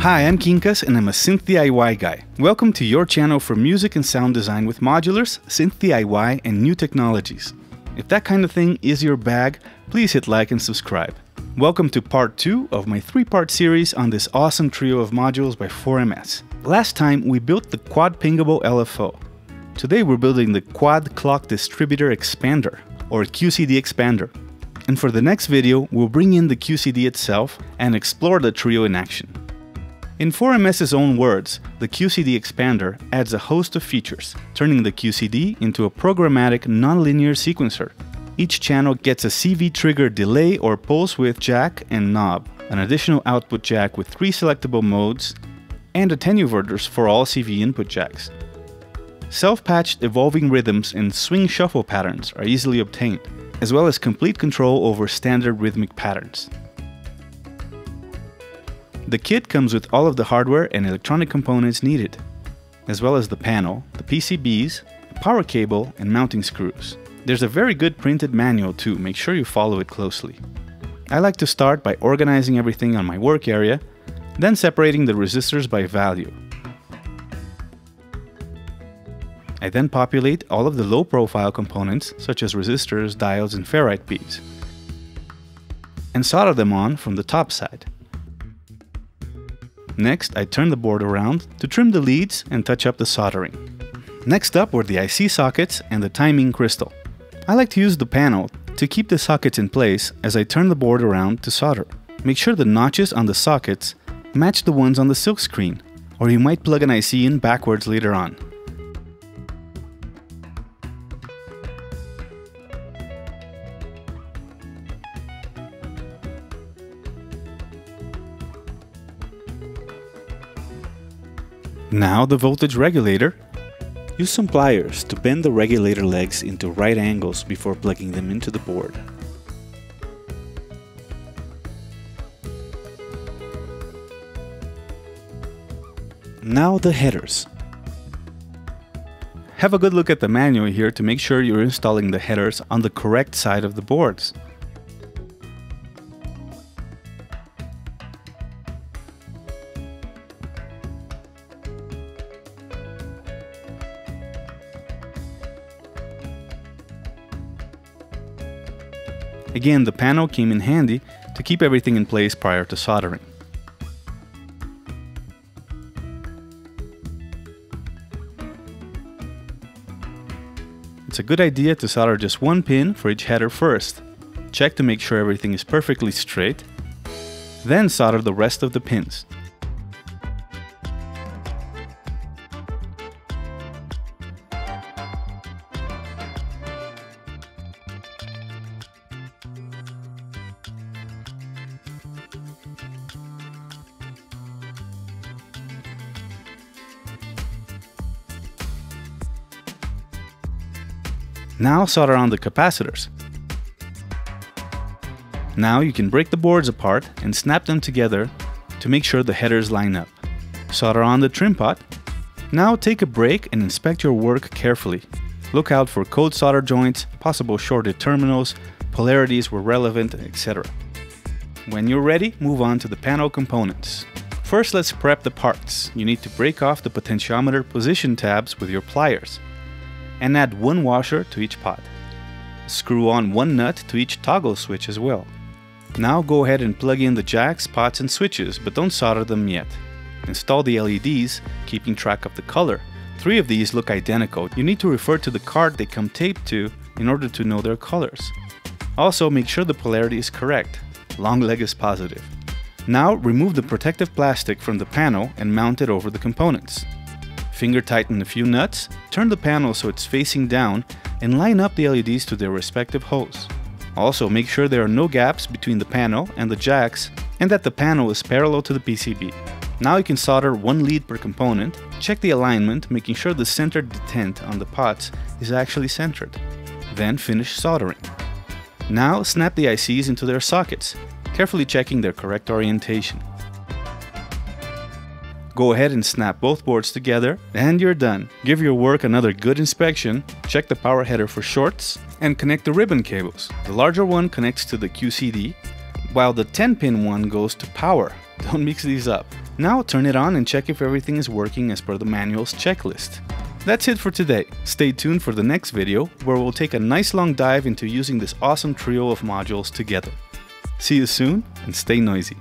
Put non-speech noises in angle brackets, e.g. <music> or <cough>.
Hi, I'm Quincas and I'm a synth DIY guy. Welcome to your channel for music and sound design with modulars, synth DIY, and new technologies. If that kind of thing is your bag, please hit like and subscribe. Welcome to part 2 of my 3-part series on this awesome trio of modules by 4MS. Last time we built the Quad Pingable LFO. Today we're building the Quad Clock Distributor Expander, or QCD Expander. And for the next video, we'll bring in the QCD itself and explore the trio in action. In 4MS's own words, the QCD expander adds a host of features, turning the QCD into a programmatic nonlinear sequencer. Each channel gets a CV trigger delay or pulse width jack and knob, an additional output jack with three selectable modes, and attenuverters for all CV input jacks. Self-patched evolving rhythms and swing shuffle patterns are easily obtained, as well as complete control over standard rhythmic patterns. The kit comes with all of the hardware and electronic components needed, as well as the panel, the PCBs, power cable, and mounting screws. There's a very good printed manual too, make sure you follow it closely. I like to start by organizing everything on my work area, then separating the resistors by value. I then populate all of the low profile components such as resistors, diodes, and ferrite beads, and solder them on from the top side. Next, I turn the board around to trim the leads and touch up the soldering. Next up were the IC sockets and the timing crystal. I like to use the panel to keep the sockets in place as I turn the board around to solder. Make sure the notches on the sockets match the ones on the silkscreen, or you might plug an IC in backwards later on. Now the voltage regulator. Use some pliers to bend the regulator legs into right angles before plugging them into the board. Now the headers. Have a good look at the manual here to make sure you're installing the headers on the correct side of the boards. Again, the panel came in handy to keep everything in place prior to soldering. It's a good idea to solder just one pin for each header first. Check to make sure everything is perfectly straight. Then solder the rest of the pins. Now solder on the capacitors. Now you can break the boards apart and snap them together to make sure the headers line up. Solder on the trim pot. Now take a break and inspect your work carefully. Look out for cold solder joints, possible shorted terminals, polarities were relevant, etc. When you're ready, move on to the panel components. First let's prep the parts. You need to break off the potentiometer position tabs with your pliers and add one washer to each pot. Screw on one nut to each toggle switch as well. Now go ahead and plug in the jacks, pots and switches, but don't solder them yet. Install the LEDs, keeping track of the color. Three of these look identical. You need to refer to the card they come taped to in order to know their colors. Also, make sure the polarity is correct. Long leg is positive. Now, remove the protective plastic from the panel and mount it over the components. Finger tighten a few nuts, turn the panel so it's facing down, and line up the LEDs to their respective holes. Also, make sure there are no gaps between the panel and the jacks, and that the panel is parallel to the PCB. Now you can solder one lead per component, check the alignment, making sure the centered detent on the pots is actually centered. Then finish soldering. Now snap the ICs into their sockets, carefully checking their correct orientation. Go ahead and snap both boards together and you're done. Give your work another good inspection, check the power header for shorts, and connect the ribbon cables. The larger one connects to the QCD, while the 10 pin one goes to power. <laughs> Don't mix these up. Now turn it on and check if everything is working as per the manual's checklist. That's it for today. Stay tuned for the next video where we'll take a nice long dive into using this awesome trio of modules together. See you soon and stay noisy.